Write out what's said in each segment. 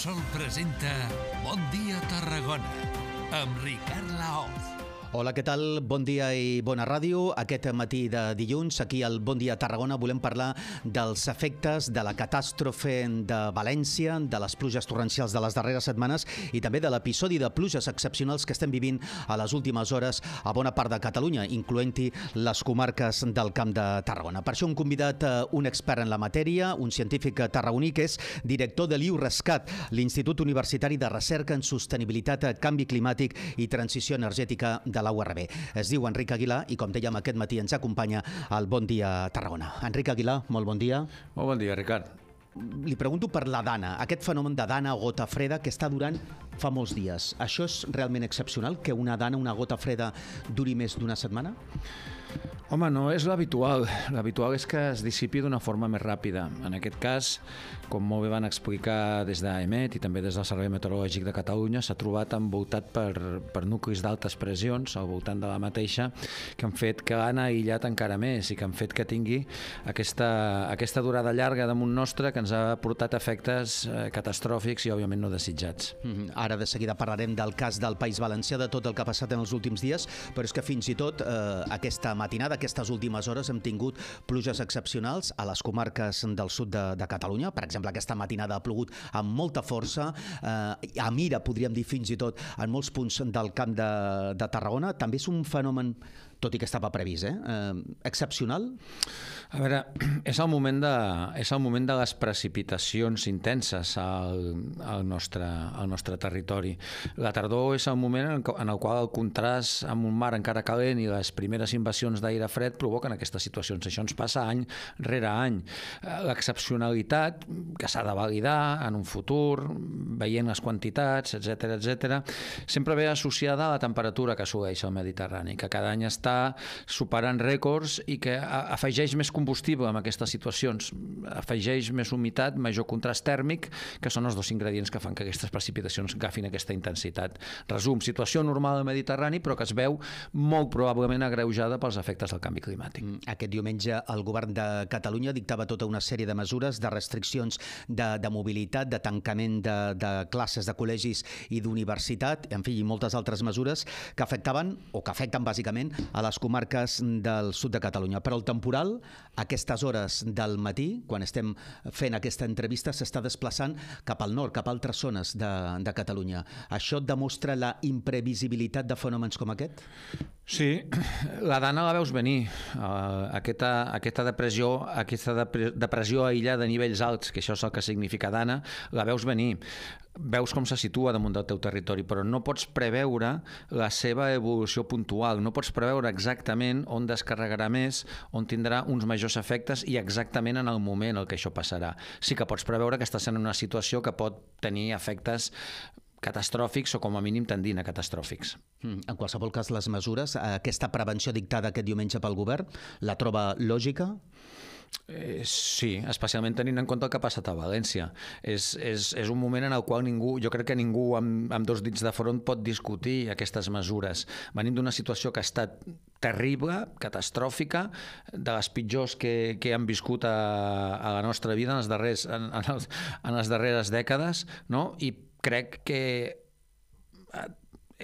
Repsol presenta Bon dia Tarragona amb Ricard Laoz. Hola, què tal? Bon dia i bona ràdio. Aquest matí de dilluns, aquí al Bon Dia Tarragona, volem parlar dels efectes de la catàstrofe de València, de les pluges torrencials de les darreres setmanes i també de l'episodi de pluges excepcionals que estem vivint a les últimes hores a bona part de Catalunya, incloent-hi les comarques del Camp de Tarragona. Per això hem convidat eh, un expert en la matèria, un científic tarragoní que és director de l'IURESCAT, l'Institut Universitari de Recerca en Sostenibilitat, Canvi Climàtic i Transició Energètica de de la URB. Es diu Enric Aguilar i, com dèiem, aquest matí ens acompanya al Bon Dia Tarragona. Enric Aguilar, molt bon dia. Molt bon dia, Ricard. Li pregunto per la dana, aquest fenomen de dana o gota freda que està durant fa molts dies. Això és realment excepcional, que una dana, una gota freda, duri més d'una setmana? Home, no és l'habitual. L'habitual és que es dissipi d'una forma més ràpida. En aquest cas, com molt bé van explicar des d'AEMET i també des del Servei Meteorològic de Catalunya, s'ha trobat envoltat per, per nuclis d'altes pressions al voltant de la mateixa que han fet que l'han aïllat encara més i que han fet que tingui aquesta, aquesta durada llarga damunt nostre que ens ha portat efectes eh, catastròfics i, òbviament, no desitjats. Mm -hmm. Ara de seguida parlarem del cas del País Valencià, de tot el que ha passat en els últims dies, però és que fins i tot eh, aquesta matinada, aquestes últimes hores, hem tingut pluges excepcionals a les comarques del sud de, de Catalunya. Per exemple, aquesta matinada ha plogut amb molta força, eh, a mira, podríem dir fins i tot, en molts punts del camp de, de Tarragona. També és un fenomen tot i que estava previst, eh? eh excepcional? A veure, és el moment de, és el moment de les precipitacions intenses al, al, nostre, al nostre territori. La tardor és el moment en, en el qual el contrast amb un mar encara calent i les primeres invasions d'aire fred provoquen aquestes situacions. Això ens passa any rere any. Eh, l'excepcionalitat, que s'ha de validar en un futur, veient les quantitats, etc etc, sempre ve associada a la temperatura que assoleix el Mediterrani, que cada any està està superant rècords i que afegeix més combustible en aquestes situacions, afegeix més humitat, major contrast tèrmic, que són els dos ingredients que fan que aquestes precipitacions agafin aquesta intensitat. Resum, situació normal al Mediterrani, però que es veu molt probablement agreujada pels efectes del canvi climàtic. Mm, aquest diumenge el govern de Catalunya dictava tota una sèrie de mesures, de restriccions de, de mobilitat, de tancament de, de classes de col·legis i d'universitat, en fi, i moltes altres mesures que afectaven, o que afecten bàsicament, a les comarques del sud de Catalunya. Però el temporal, a aquestes hores del matí, quan estem fent aquesta entrevista, s'està desplaçant cap al nord, cap a altres zones de, de Catalunya. Això demostra la imprevisibilitat de fenòmens com aquest? Sí, la dana la veus venir. Uh, aquesta, aquesta depressió, aquesta depressió aïllada a nivells alts, que això és el que significa dana, la veus venir veus com se situa damunt del teu territori, però no pots preveure la seva evolució puntual, no pots preveure exactament on descarregarà més, on tindrà uns majors efectes i exactament en el moment en que això passarà. Sí que pots preveure que estàs en una situació que pot tenir efectes catastròfics o com a mínim tendint a catastròfics. Mm, en qualsevol cas, les mesures, aquesta prevenció dictada aquest diumenge pel govern, la troba lògica? Eh, sí, especialment tenint en compte el que ha passat a València. És, és, és un moment en el qual ningú, jo crec que ningú amb, amb dos dits de front pot discutir aquestes mesures. Venim d'una situació que ha estat terrible, catastròfica, de les pitjors que, que hem viscut a, a la nostra vida en les, darrers, en, en, els, en les darreres dècades, no? i crec que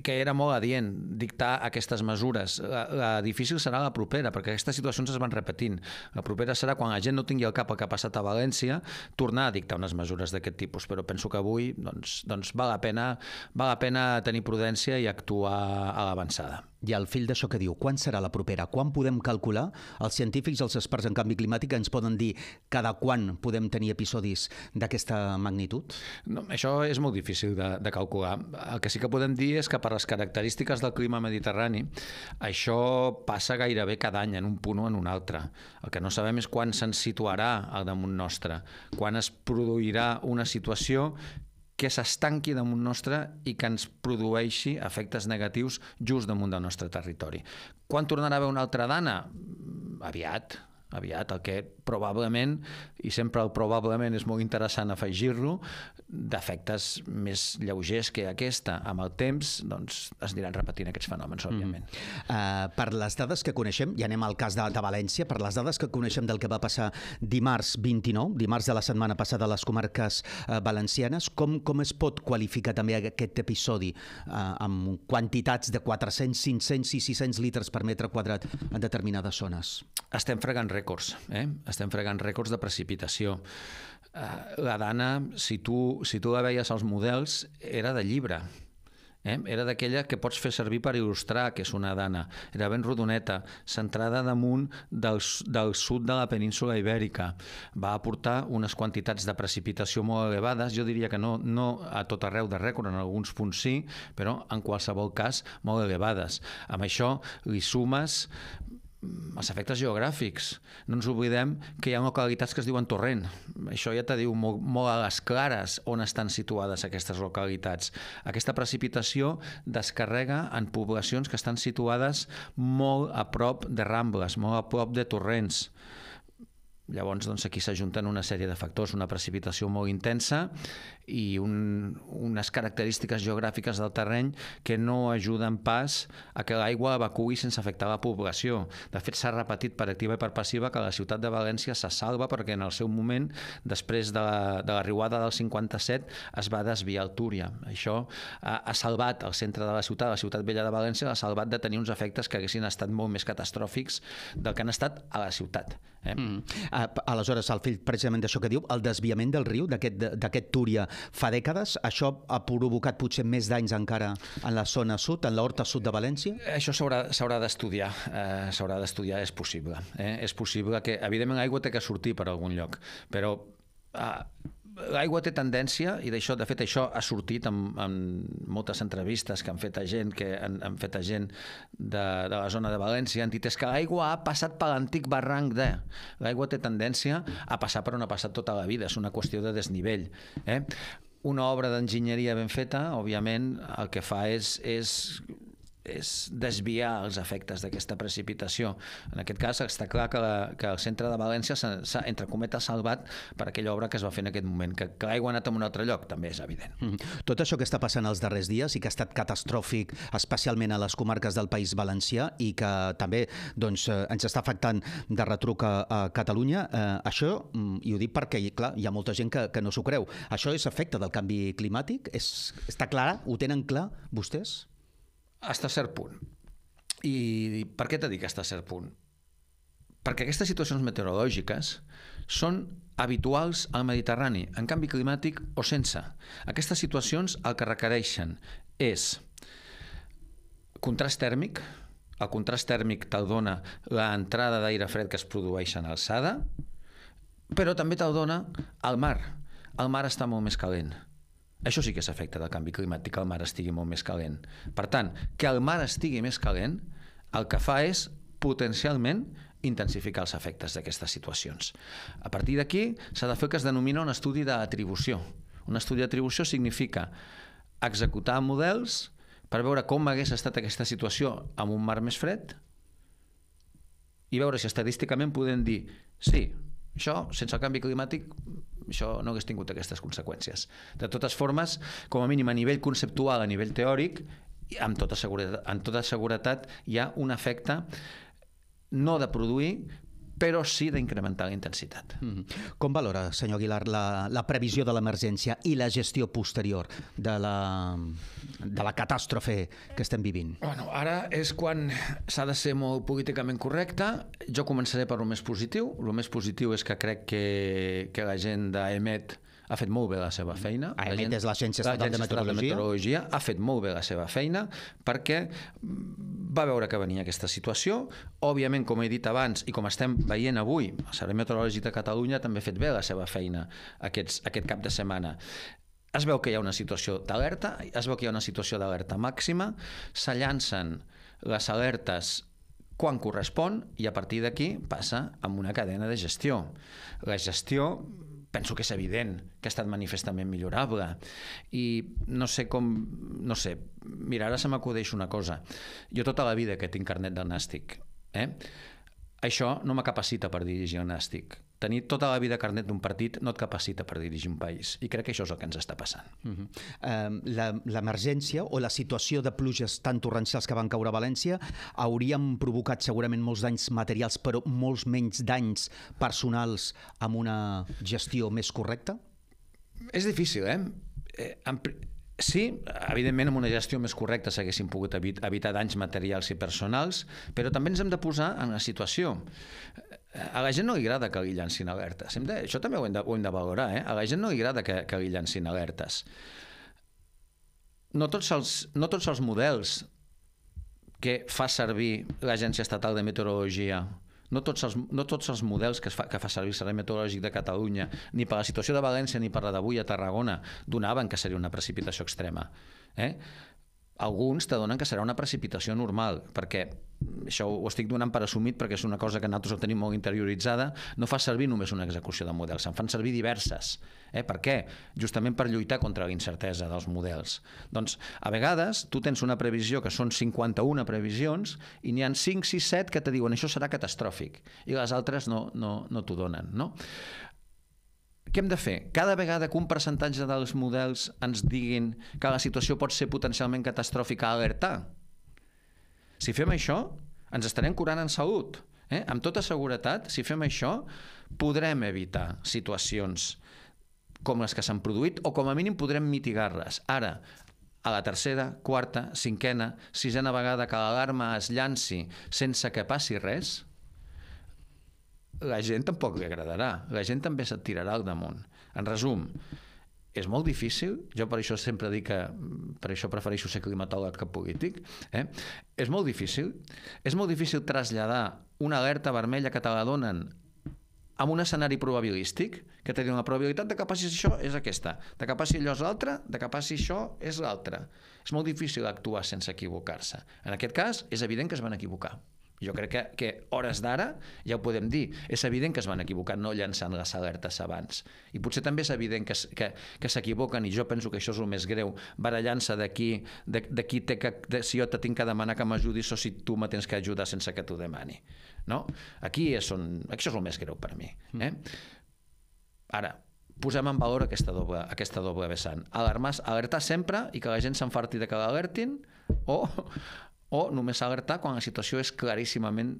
que era molt adient dictar aquestes mesures. La, la difícil serà la propera, perquè aquestes situacions es van repetint. La propera serà quan la gent no tingui al cap el que ha passat a València, tornar a dictar unes mesures d'aquest tipus. Però penso que avui doncs, doncs val, la pena, val la pena tenir prudència i actuar a l'avançada. I al fill d'això que diu, quan serà la propera? Quan podem calcular? Els científics, els experts en canvi climàtic ens poden dir cada quan podem tenir episodis d'aquesta magnitud? No, això és molt difícil de, de calcular. El que sí que podem dir és que per les característiques del clima mediterrani això passa gairebé cada any en un punt o en un altre. El que no sabem és quan se'n situarà al damunt nostre, quan es produirà una situació que s'estanqui damunt nostre i que ens produeixi efectes negatius just damunt del nostre territori. Quan tornarà a haver una altra dana? Aviat, aviat. El que probablement, i sempre el probablement és molt interessant afegir-lo, d'efectes més lleugers que aquesta. Amb el temps doncs, es aniran repetint aquests fenòmens, òbviament. Mm uh, per les dades que coneixem, ja anem al cas de, de València, per les dades que coneixem del que va passar dimarts 29, dimarts de la setmana passada a les comarques uh, valencianes, com, com es pot qualificar també aquest episodi uh, amb quantitats de 400, 500 i 600 litres per metre quadrat en determinades zones? Estem fregant rècords, eh? Estem fregant rècords de precipitació. Uh, la dana, si tu, si tu la veies als models, era de llibre. Eh? Era d'aquella que pots fer servir per il·lustrar que és una dana. Era ben rodoneta, centrada damunt del, del sud de la península ibèrica. Va aportar unes quantitats de precipitació molt elevades, jo diria que no, no a tot arreu de rècord, en alguns punts sí, però en qualsevol cas molt elevades. Amb això li sumes els efectes geogràfics. No ens oblidem que hi ha localitats que es diuen torrent. Això ja te diu molt, molt a les clares on estan situades aquestes localitats. Aquesta precipitació descarrega en poblacions que estan situades molt a prop de rambles, molt a prop de torrents. Llavors, doncs, aquí s'ajunten una sèrie de factors, una precipitació molt intensa i un, unes característiques geogràfiques del terreny que no ajuden pas a que l'aigua evacui sense afectar la població. De fet, s'ha repetit per activa i per passiva que la ciutat de València se salva perquè en el seu moment, després de la, de la riuada del 57, es va desviar el Túria. Això ha, ha salvat el centre de la ciutat, la ciutat vella de València, ha salvat de tenir uns efectes que haguessin estat molt més catastròfics del que han estat a la ciutat. Eh? Mm. Aleshores, al fill precisament d'això que diu, el desviament del riu, d'aquest Túria, fa dècades, això ha provocat potser més danys encara en la zona sud, en l'horta sud de València? Això s'haurà d'estudiar, eh, s'haurà d'estudiar, és possible. Eh? És possible que, evidentment, l'aigua té que sortir per algun lloc, però eh, l'aigua té tendència, i d'això, de fet, això ha sortit en, en moltes entrevistes que han fet a gent, que han, han fet a gent de, de la zona de València, han dit és que l'aigua ha passat per l'antic barranc de... L'aigua té tendència a passar per on ha passat tota la vida, és una qüestió de desnivell. Eh? Una obra d'enginyeria ben feta, òbviament, el que fa és, és és desviar els efectes d'aquesta precipitació. En aquest cas està clar que, la, que el centre de València s'ha, entre cometes, salvat per aquella obra que es va fer en aquest moment. Que, que l'aigua ha anat a un altre lloc també és evident. Mm -hmm. Tot això que està passant els darrers dies i que ha estat catastròfic, especialment a les comarques del País Valencià i que també doncs, eh, ens està afectant de retruc a, a Catalunya, eh, això, mm, i ho dic perquè clar, hi ha molta gent que, que no s'ho creu, això és efecte del canvi climàtic? És, està clar? Ho tenen clar vostès? Hasta cert punt. I per què t'he dit hasta cert punt? Perquè aquestes situacions meteorològiques són habituals al Mediterrani, en canvi climàtic o sense. Aquestes situacions el que requereixen és contrast tèrmic, el contrast tèrmic te'l dona l'entrada d'aire fred que es produeix en alçada, però també te'l dona el mar. El mar està molt més calent. Això sí que s'afecta del canvi climàtic, que el mar estigui molt més calent. Per tant, que el mar estigui més calent, el que fa és potencialment intensificar els efectes d'aquestes situacions. A partir d'aquí s'ha de fer el que es denomina un estudi d'atribució. Un estudi d'atribució significa executar models per veure com hagués estat aquesta situació amb un mar més fred i veure si estadísticament podem dir sí, això, sense el canvi climàtic, això no hagués tingut aquestes conseqüències. De totes formes, com a mínim a nivell conceptual, a nivell teòric, amb tota seguretat, amb tota seguretat hi ha un efecte no de produir, però sí d'incrementar la intensitat. Mm -hmm. Com valora, senyor Aguilar, la, la previsió de l'emergència i la gestió posterior de la, de la catàstrofe que estem vivint? Bueno, ara és quan s'ha de ser molt políticament correcte. Jo començaré per lo més positiu. El més positiu és que crec que, que la gent d'EMET ha fet molt bé la seva feina. AEMET la és l'Agència Estatal de Meteorologia. de Meteorologia. Ha fet molt bé la seva feina perquè va veure que venia aquesta situació. Òbviament, com he dit abans i com estem veient avui, el Servei Meteorològic de Catalunya també ha fet bé la seva feina aquests, aquest cap de setmana es veu que hi ha una situació d'alerta, es veu que hi ha una situació d'alerta màxima, se llancen les alertes quan correspon i a partir d'aquí passa amb una cadena de gestió. La gestió penso que és evident que ha estat manifestament millorable i no sé com, no sé, mira, ara se m'acudeix una cosa. Jo tota la vida que tinc carnet del nàstic, eh? això no me capacita per dirigir el nàstic. Tenir tota la vida carnet d'un partit no et capacita per dirigir un país. I crec que això és el que ens està passant. Uh -huh. uh, L'emergència o la situació de pluges tan torrencials que van caure a València haurien provocat segurament molts danys materials, però molts menys danys personals amb una gestió més correcta? És difícil, eh? eh en, Sí, evidentment amb una gestió més correcta s'haguessin pogut evitar danys materials i personals, però també ens hem de posar en la situació. A la gent no li agrada que li llancin alertes. De, això també ho hem de, ho hem de valorar. Eh? A la gent no li agrada que, que li llancin alertes. No tots, els, no tots els models que fa servir l'Agència Estatal de Meteorologia no tots els, no tots els models que, es fa, que fa servir el Servei Meteorològic de Catalunya, ni per la situació de València ni per la d'avui a Tarragona, donaven que seria una precipitació extrema. Eh? Alguns te donen que serà una precipitació normal, perquè això ho estic donant per assumit perquè és una cosa que nosaltres ho tenim molt interioritzada, no fa servir només una execució de models, se'n fan servir diverses. Eh? Per què? Justament per lluitar contra la incertesa dels models. Doncs, a vegades, tu tens una previsió que són 51 previsions i n'hi han 5, 6, 7 que te diuen això serà catastròfic i les altres no, no, no t'ho donen. No? Què hem de fer? Cada vegada que un percentatge dels models ens diguin que la situació pot ser potencialment catastròfica, alertar. Si fem això, ens estarem curant en salut. Eh? Amb tota seguretat, si fem això, podrem evitar situacions com les que s'han produït o com a mínim podrem mitigar-les. Ara, a la tercera, quarta, cinquena, sisena vegada que l'alarma es llanci sense que passi res, la gent tampoc li agradarà. La gent també se't tirarà al damunt. En resum, és molt difícil, jo per això sempre dic que per això prefereixo ser climatòleg que polític, eh? és molt difícil, és molt difícil traslladar una alerta vermella que te la donen amb un escenari probabilístic, que te diuen la probabilitat de que passi això és aquesta, de que passi allò és l'altre, de que passi això és l'altre. És molt difícil actuar sense equivocar-se. En aquest cas, és evident que es van equivocar. Jo crec que, que hores d'ara ja ho podem dir. És evident que es van equivocar no llançant les alertes abans. I potser també és evident que, que, que s'equivoquen, i jo penso que això és el més greu, barallant-se de qui, de, de qui té que, de, si jo te tinc que demanar que m'ajudis o si tu me tens que ajudar sense que t'ho demani. No? Aquí és on, això és el més greu per mi. Eh? Ara, posem en valor aquesta doble, aquesta doble vessant. Alarmar, alertar sempre i que la gent s'enfarti de que l'alertin o o només alertar quan la situació és claríssimament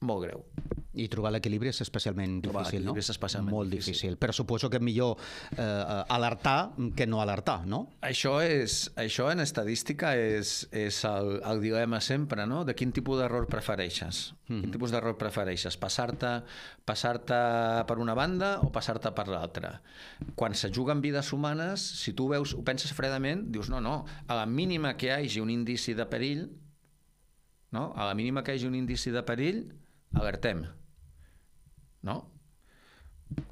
molt greu. I trobar l'equilibri és especialment trobar difícil, no? és especialment Molt difícil. difícil. Però suposo que és millor eh, alertar que no alertar, no? Això, és, això en estadística és, és el, el dilema sempre, no? De quin tipus d'error prefereixes. Mm -hmm. Quin tipus d'error prefereixes? Passar-te passar, -te, per una banda o passar-te per l'altra? Quan se juguen vides humanes, si tu veus, ho penses fredament, dius, no, no, a la mínima que hi hagi un indici de perill, no? a la mínima que hi hagi un indici de perill, alertem. No?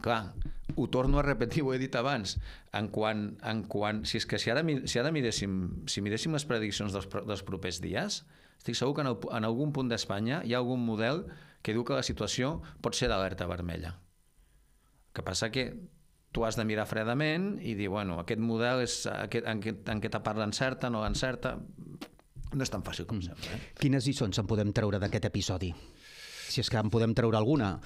Clar, ho torno a repetir, ho he dit abans, en quan, en quan si és que si ara, si ara miréssim, si miréssim les prediccions dels, dels propers dies, estic segur que en, el, en algun punt d'Espanya hi ha algun model que diu que la situació pot ser d'alerta vermella. El que passa que tu has de mirar fredament i dir, bueno, aquest model és, aquest, en, què, en què part l'encerta, no l'encerta... No és tan fàcil com mm. sembla. Eh? Quines lliçons en podem treure d'aquest episodi? Si és que en podem treure alguna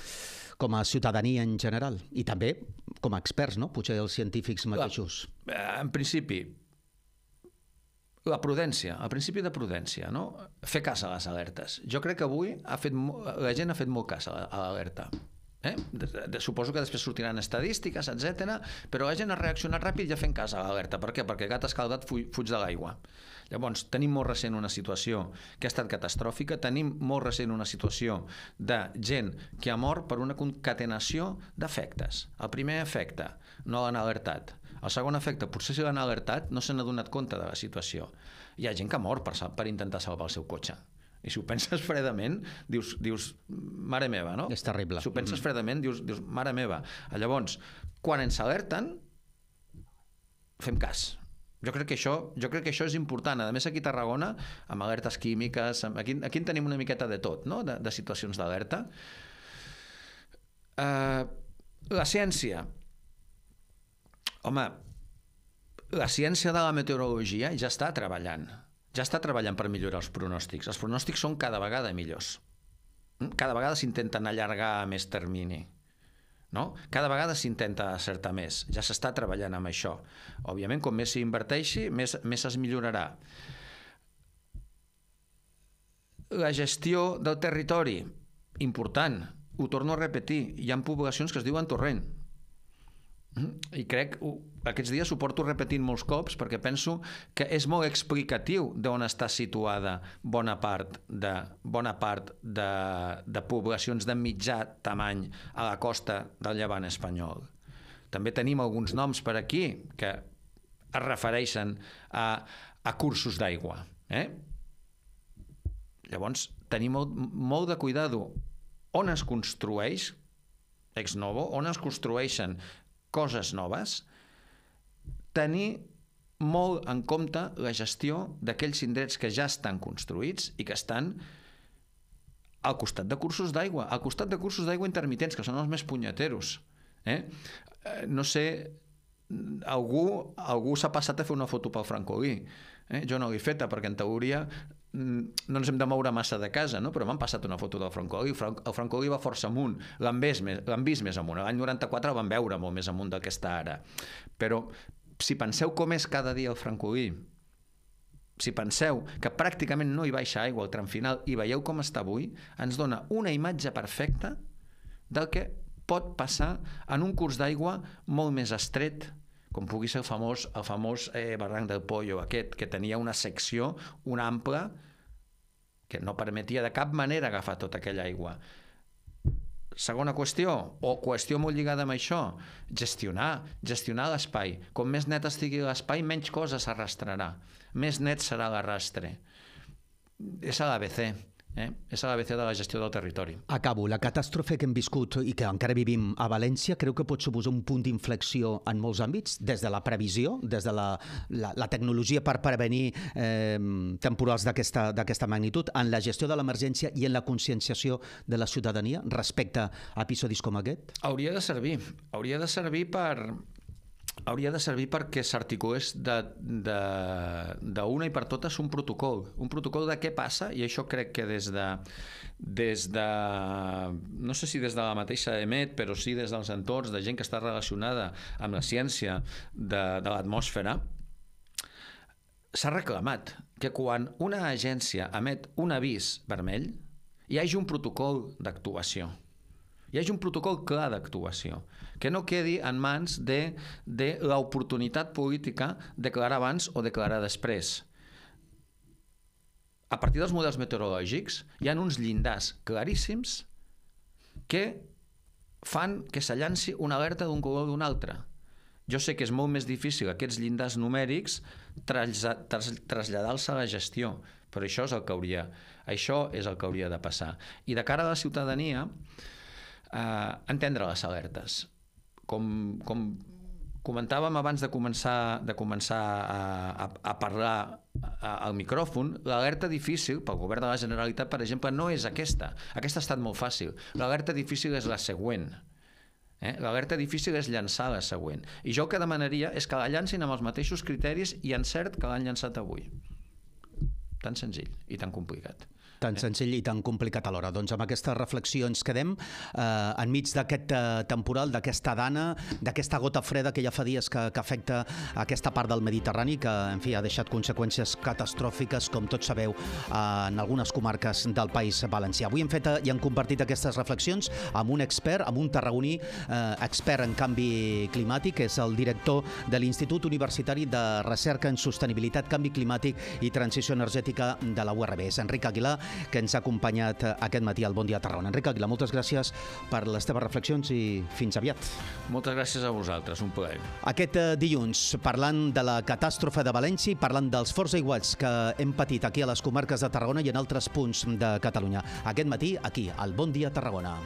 com a ciutadania en general i també com a experts, no? potser els científics mateixos. La, eh, en principi, la prudència, el principi de prudència, no? fer cas a les alertes. Jo crec que avui ha fet, la gent ha fet molt cas a l'alerta. Eh? De, de, suposo que després sortiran estadístiques, etc. però la gent ha reaccionat ràpid i ha fet cas a l'alerta. Per què? Perquè gat escaldat fuig, fuig de l'aigua. Llavors, tenim molt recent una situació que ha estat catastròfica, tenim molt recent una situació de gent que ha mort per una concatenació d'efectes. El primer efecte, no l'han alertat. El segon efecte, potser si l'han alertat, no se n'ha donat compte de la situació. Hi ha gent que ha mort per, per intentar salvar el seu cotxe. I si ho penses fredament, dius, dius mare meva, no? És terrible. Si ho penses mm. fredament, dius, dius mare meva. Llavors, quan ens alerten, fem cas jo crec que això, jo crec que això és important. A més, aquí a Tarragona, amb alertes químiques, amb, aquí, aquí en tenim una miqueta de tot, no? de, de situacions d'alerta. Uh, la ciència. Home, la ciència de la meteorologia ja està treballant. Ja està treballant per millorar els pronòstics. Els pronòstics són cada vegada millors. Mm? Cada vegada s'intenten allargar a més termini. no? Cada vegada s'intenta acertar més. Ja s'està treballant amb això. Òbviament, com més s'hi inverteixi, més, més es millorarà. La gestió del territori, important. Ho torno a repetir. Hi ha poblacions que es diuen torrent. Mm? I crec, aquests dies ho porto repetint molts cops perquè penso que és molt explicatiu d'on està situada bona part de, bona part de, de poblacions de mitjà tamany a la costa del llevant espanyol. També tenim alguns noms per aquí que es refereixen a, a cursos d'aigua. Eh? Llavors, tenim molt, molt de cuidado on es construeix ex novo, on es construeixen coses noves, tenir molt en compte la gestió d'aquells indrets que ja estan construïts i que estan al costat de cursos d'aigua, al costat de cursos d'aigua intermitents, que són els més punyeteros. Eh? eh no sé, algú, algú s'ha passat a fer una foto pel Francolí. Eh? Jo no l'he feta, perquè en teoria no ens hem de moure massa de casa, no? però m'han passat una foto del Francolí, el Francolí va força amunt, l'han vist, més, vist més amunt, l'any 94 el van veure molt més amunt del que està ara. Però si penseu com és cada dia el Francolí, si penseu que pràcticament no hi baixa aigua al tram final i veieu com està avui, ens dona una imatge perfecta del que pot passar en un curs d'aigua molt més estret, com pugui ser el famós, el famós eh, barranc del Pollo aquest, que tenia una secció, una ampla, que no permetia de cap manera agafar tota aquella aigua. Segona qüestió, o qüestió molt lligada amb això, gestionar, gestionar l'espai. Com més net estigui l'espai, menys coses s'arrastrarà. Més net serà l'arrastre. És a l'ABC. Eh? És l'ABC de la gestió del territori. Acabo. La catàstrofe que hem viscut i que encara vivim a València creu que pot suposar un punt d'inflexió en molts àmbits, des de la previsió, des de la, la, la tecnologia per prevenir eh, temporals d'aquesta magnitud, en la gestió de l'emergència i en la conscienciació de la ciutadania respecte a episodis com aquest? Hauria de servir. Hauria de servir per, hauria de servir perquè s'articulés d'una i per totes un protocol. Un protocol de què passa, i això crec que des de, des de no sé si des de la mateixa EMET, però sí des dels entorns de gent que està relacionada amb la ciència de, de l'atmosfera, s'ha reclamat que quan una agència emet un avís vermell, hi hagi un protocol d'actuació. Hi hagi un protocol clar d'actuació que no quedi en mans de, de l'oportunitat política declarar abans o declarar després. A partir dels models meteorològics hi ha uns llindars claríssims que fan que s'allanci una alerta d'un color d'un altre. Jo sé que és molt més difícil aquests llindars numèrics traslladar-los a la gestió, però això és el que hauria, això és el que hauria de passar. I de cara a la ciutadania, eh, entendre les alertes com, com comentàvem abans de començar, de començar a, a, a parlar al micròfon, l'alerta difícil pel govern de la Generalitat, per exemple, no és aquesta. Aquesta ha estat molt fàcil. L'alerta difícil és la següent. Eh? L'alerta difícil és llançar la següent. I jo el que demanaria és que la llancin amb els mateixos criteris i encert que l'han llançat avui. Tan senzill i tan complicat. Tan senzill i tan complicat alhora. Doncs amb aquesta reflexió ens quedem eh, enmig d'aquest eh, temporal, d'aquesta dana, d'aquesta gota freda que ja fa dies que, que afecta aquesta part del Mediterrani, que en fi ha deixat conseqüències catastròfiques, com tots sabeu, eh, en algunes comarques del País Valencià. Avui hem fet eh, i hem compartit aquestes reflexions amb un expert, amb un tarragoní eh, expert en canvi climàtic, és el director de l'Institut Universitari de Recerca en Sostenibilitat, Canvi Climàtic i Transició Energètica de la URB. És Enric Aguilar, que ens ha acompanyat aquest matí al Bon Dia Tarragona. Enric Aguilar, moltes gràcies per les teves reflexions i fins aviat. Moltes gràcies a vosaltres, un plaer. Aquest eh, dilluns, parlant de la catàstrofe de València i parlant dels forts aiguats que hem patit aquí a les comarques de Tarragona i en altres punts de Catalunya. Aquest matí, aquí, al Bon Dia Tarragona.